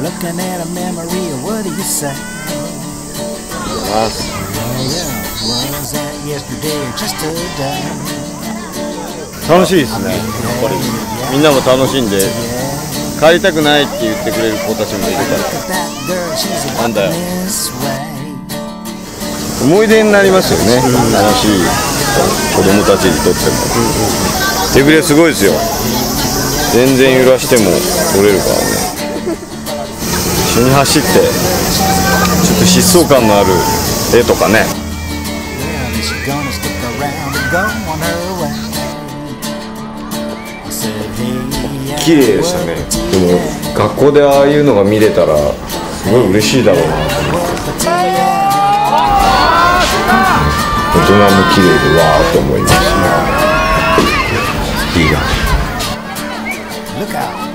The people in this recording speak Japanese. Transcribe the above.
looking at a 楽しいですね、やっぱりみんなも楽しんで、帰りたくないって言ってくれる子たちもいるから、なだよ、思い出になりますよね、楽しい。子供たちにとっても、手ぶれすごいですよ、全然揺らしても取れるから。走ってちょっと疾走感のある絵とかね。綺麗でしたね。でも学校でああいうのが見れたらすごい嬉しいだろうなと思って。大人も綺麗でわーって思います。いいな。Look out.